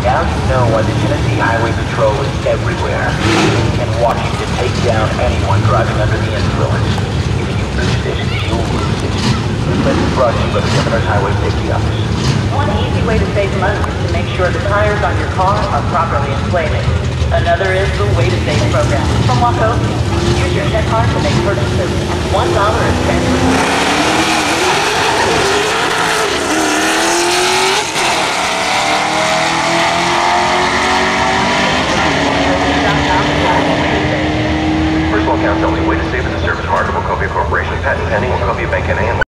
Now you know why the Tennessee Highway Patrol is everywhere and watching to take down anyone driving under the influence. If you lose it, you'll lose it. This message brought to you by the Governor's Highway Safety Office. One easy way to save money is to make sure the tires on your car are properly inflated. Another is the Way to Save program from Wachovia. Use your check card to make purchases, and $1 is transferred The only way to save is to serve as marketable Wachovia Corporation patent pending Wachovia Bank NA